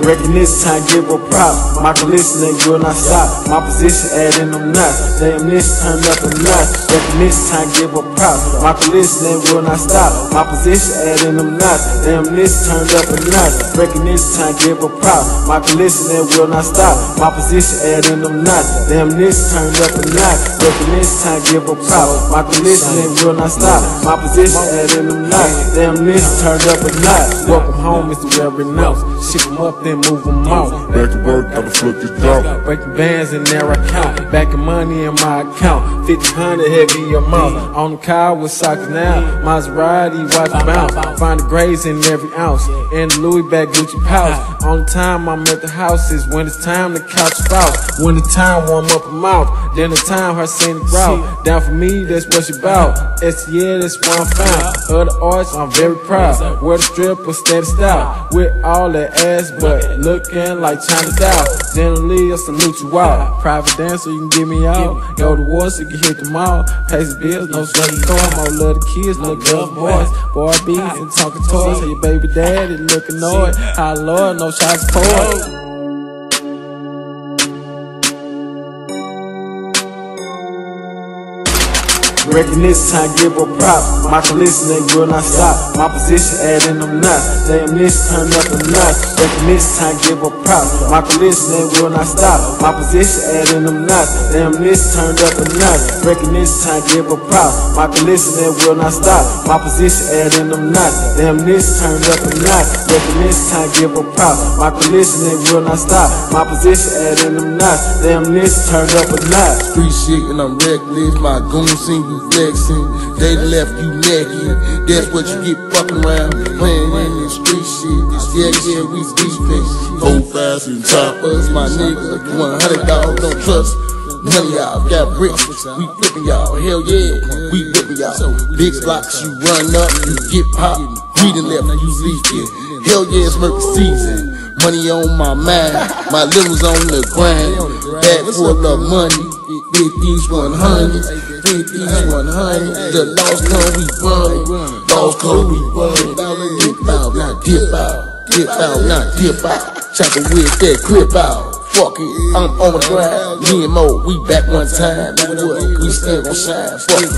This time give a prop. Michael listening will not stop. My position adding them nuts. Damn this turned up a nut. Reckon this time give a prop. Michael listening will not stop. My position adding them nuts. Damn this turned up a nut. Reckon this time give a prop. Michael listening will not stop. My position adding them nuts. Damn this turned up a nut. Reckon this time give a prop. Michael listening will not stop. My position adding them nuts. Damn this turned up a nut. Welcome home, Mr. Well Renounced. Ship 'em up, then move 'em out. Back to work, gotta flip this drop. Breaking bands in their account. Back of money in my account. 1500 heavy amount. On the car with socks now. Maserati, watch bounce. Find the grays in every ounce. And the Louis bag Gucci pouch. On the time I'm at the house is when it's time to couch spouse. When the time warm up her mouth. Then the time her scenic route. Down for me, that's what she bout. It's yeah, that's what I'm found. Other arts, I'm very proud. Wear the strip or steady style. With all that ass, but looking like China style. Generally, I salute you out. Private dancer, you can get me out. Go to war so you can hit them all. Pay some bills, no sweat the car. More love the kids, no girls, boys. Boy beats and talking toys. Hey, your baby daddy looking annoyed. High Lord, no shots poured. This time give a prop. Michael listening will not stop. My position adding them nuts. Damn this turned up a nut. Reckon this time give a prop. Michael listening will not stop. My position adding them nuts. Damn this turned up a nut. Reckon this time give a prop. Michael listening will not stop. My position adding them nuts. Damn this turned up a nut. Reckon this time give a prop. Michael listening will not stop. My position adding them nuts. Damn this turned up a nut. Street shit and I'm reckless. My goons you flexing. They left you naked. That's what you get fucking around playing in this street shit. Yeah, yeah, we. Hold fast and choppers, my niggas. 100 dog, don't trust. None of y'all got bricks, we flipping y'all. Hell yeah, we whipping y'all. Big blocks, you run up, you get popped. We done left, you leaking. Hell yeah, it's murky season. Money on my mind, my littles on the grind. Bag full of money, 50s, 100s, 50s, 100s. The lost come, we run. Lost come, we run. Dip out, not dip out. Dip out, not dip out. Chopper with that grip out. Fuck it, I'm on the grind. Me and Mo, we back one time. We still gon' shine. Fuck it.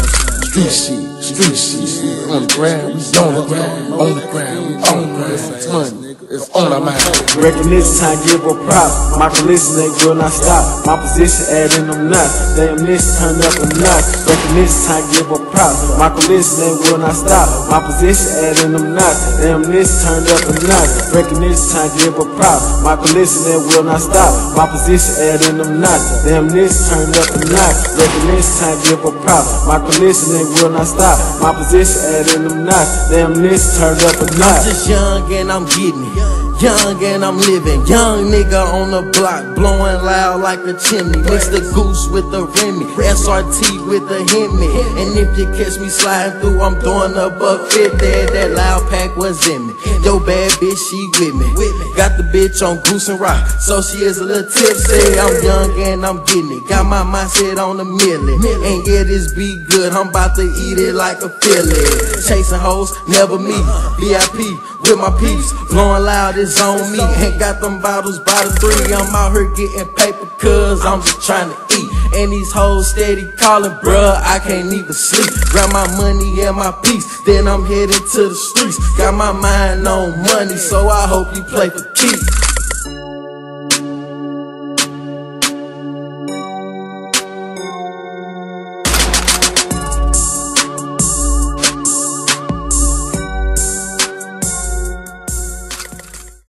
Street shit, street shit. On the ground, we on the ground, on the ground, on the ground. Money. It's on our mind. Reckon this time give a prop. Michael listening will not stop. My position adding them nuts. Damn this turned up a nut. Reckon this time give a prop. Michael listening will not stop. My position adding them nuts. Damn this turned up a nut. Reckon this time give a prop. Michael listening will not stop. My position adding them nuts. Damn this turned up a nut. Reckon this time give a prop. Michael listening will not stop. My position adding them nuts. Damn this turned up a nut. I'm just young and I'm getting it. Young and I'm living, young nigga on the block, blowing loud like a chimney. Mix the goose with the Remy, SRT with the Hemi. And if you catch me sliding through, I'm doing a buck fit there. That loud pack was in me. Yo, bad bitch, she with me. Got the bitch on goose and rock, so she is a little tipsy. I'm young and I'm getting it. Got my mindset on the milli. And yeah, this be good. I'm about to eat it like a filly. Chasing hoes, never me. VIP with my peeps, blowing loud is on me. Ain't got them bottles by the three. I'm out here getting paper, cause I'm just trying to eat. And these hoes steady calling, bruh, I can't even sleep. Grab my money and my peace, then I'm heading to the streets. Got my mind on money, so I hope you play for keeps.